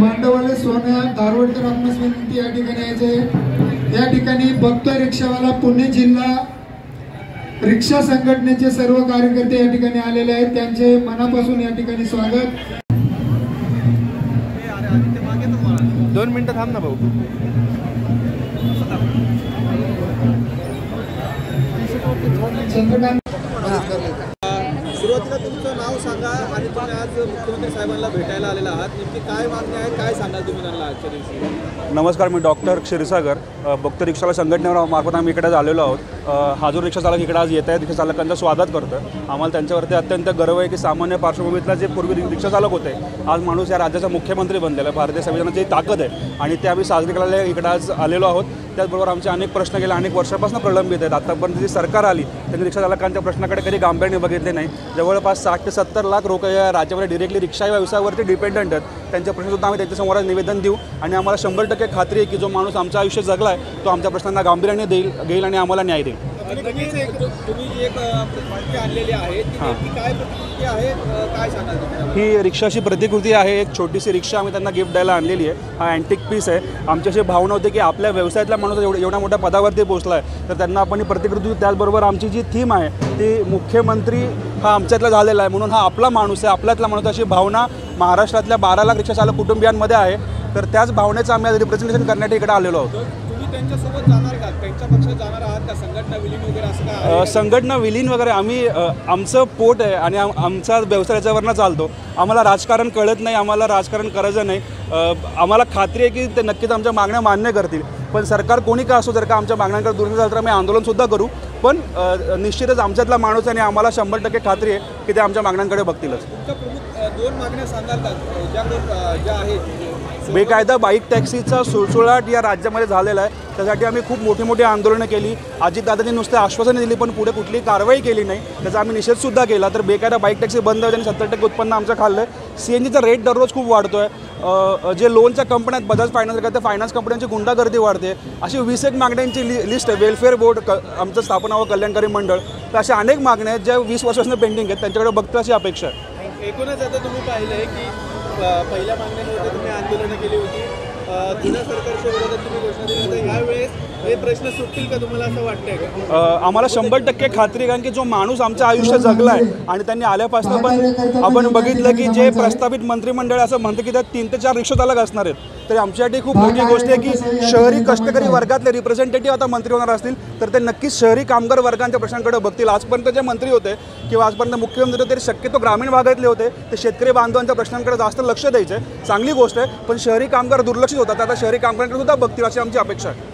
मांडवाले सोन्या धारवडकर आपणास विनंती या ठिकाणी यायचे या ठिकाणी बघतोय रिक्षावाला पुणे जिल्हा रिक्षा संघटनेचे सर्व कार्यकर्ते या ठिकाणी आलेले आहेत. त्यांचे मनापासून या ठिकाणी स्वागत. दोन मिनिटं थांब ना भाऊ. चंद्रकांत सुरुवातीला तुमचं नाव सांगा आणि तुम्ही आज मुख्यमंत्री साहेबांना भेटायला आलेला आहात. नेमकी काय मागणी आहे? काय सांगाल तुम्ही त्यांना आजच्या दिवशी? नमस्कार मी डॉक्टर क्षीरसागर भक्त रिक्षाला संघटनेवर मार्फत आम्ही इकडे आलेलो आहोत. हा जो रिक्षा चालक इकडे आज येत आहे रिक्षाचालकांचं स्वागत करतो आम्हाला त्यांच्यावरती अत्यंत गर्व आहे की सामान्य पार्श्वभूमीतला जे पूर्वी रिक्षाचालक होते आज माणूस या राज्याचा मुख्यमंत्री बनलेला आहे. भारतीय संविधानाची ताकद आहे आणि ते आम्ही साजरी करायला इकडे आज आलेलो आहोत. त्याचबरोबर आमचे अनेक प्रश्न गेले अनेक वर्षापासून प्रलंबित आहेत. आतापर्यंत जी सरकार आली त्यांनी रिक्षाचालकांच्या प्रश्नाकडे कधी गांभीर्याने बघितले नाही. जवळपास साठ ते सत्तर लाख लोक या राज्यामध्ये डिरेक्टली रिक्षा व्यवसायावरती डिपेंडंट आहेत. त्यांच्या प्रश्नसुद्धा आम्ही त्यांच्यासमोर निवेदन देऊ आणि आम्हाला शंभर टक्के खात्री आहे की जो माणूस आमचं आयुष्य जगला आहे तो आमच्या प्रश्नांना गांभीर्याने देईल घेईल आणि आम्हाला न्याय देईल. हां. रिक्षाची प्रतिकृती आहे एक छोटीशी रिक्षा आम्ही त्यांना गिफ्ट द्यायला आणलेली आहे. हा अँटिक पीस आहे. आमची अशी भावना होती की आपल्या व्यवसायातला माणूस एवढं एवढ्या मोठ्या पदावरती पोहोचला आहे तर त्यांना आपण ही प्रतिकृती. त्याचबरोबर आमची जी थीम आहे ती मुख्यमंत्री हा आमच्यातला झालेला आहे. म्हणून हा आपला माणूस आहे आपल्यातला माणूस अशी भावना महाराष्ट्रातल्या बारा लाख रिक्षा चालक कुटुंबियांमध्ये आहे. तर त्याच भावनेचं आम्ही आज रिप्रेझेंटेशन करण्यासाठी इकडे आलेलो आहोत. जाणार आहात का? संघटना विलीन वगैरे असं काय? संघटना विलीन वगैरे आम्ही आमचं पोट आहे आणि आम- आमचा व्यवसाय याच्यावरनं चालतो. आम्हाला राजकारण कळत नाही आम्हाला राजकारण करायचं नाही. आम्हाला खात्री आहे की ते नक्कीच आमच्या मागण्या मान्य करतील. पण सरकार कोणी का असो जर का आमच्या मागण्यांकडे दुर्लक्ष झालं तर आम्ही आंदोलनसुद्धा करू. पण निश्चितच आमच्यातला माणूस आहे आणि आम्हाला शंभर टक्के खात्री आहे की ते आमच्या मागण्यांकडे बघतीलच. प्रमुख दोन मागण्या सांगाल का ज्या ज्या आहेत बेकायदा बाईक टॅक्सीचा सुळसुळाट या राज्यामध्ये झालेला आहे. त्यासाठी आम्ही खूप मोठी मोठी आंदोलनं केली. अजितदादांनी नुसते आश्वासनं दिली पण पुढे कुठली कारवाई केली नाही. त्याचा आम्ही निषेधसुद्धा केला. तर बेकायदा बाईक टॅक्सी बंद होते आणि सत्तर टक्के उत्पन्न आमचं खाल्लं. आहे सी एन जीचा रेट दररोज खूप वाढतो आहे जे लोनच्या कंपन्या आहेत बजाज फायनान्स करते फायनान्स कंपन्यांची गुंडागर्दी वाढते. अशी वीस एक मागण्यांची लि लिस्ट आहे. वेलफेअर बोर्ड क आमचं स्थापना व कल्याणकारी मंडळ. तर अशा अनेक मागण्या आहेत ज्या वीस वर्षापासून पेंडिंग आहेत. त्यांच्याकडे बघतो अशी अपेक्षा आहे. एकूणच आता तुम्ही पाहिलं आहे की पहिल्या मागण्यांवरती तुम्ही आंदोलनं केली होती. जुन्या सरकारच्या विरोधात तुम्ही घोषणा दिली. होती हे प्रश्न सुटतील का तुम्हाला असं वाटतंय का? आम्हाला शंभर टक्के खात्री कारण की जो माणूस आमचं आयुष्य जगला आहे आणि त्यांनी आल्यापासून पण आपण बघितलं की जे प्रस्तावित मंत्रिमंडळ असं म्हणतं की त्यात तीन ते चार रिक्षा चालक असणार आहेत. तर आमच्यासाठी खूप मोठी गोष्ट आहे की शहरी कष्टकरी वर्गातले रिप्रेझेंटेटिव्ह आता मंत्री होणार असतील तर ते नक्कीच शहरी कामगार वर्गांच्या प्रश्नांकडे बघतील. आजपर्यंत जे मंत्री होते किंवा आजपर्यंत मुख्यमंत्री होते ते शक्यतो ग्रामीण भागातले होते ते शेतकरी बांधवांच्या प्रश्नांकडे जास्त लक्ष द्यायचे. चांगली गोष्ट आहे पण शहरी कामगार दुर्लक्षित होतात. आता शहरी कामगारांकडे सुद्धा बघतील अशी आमची अपेक्षा आहे.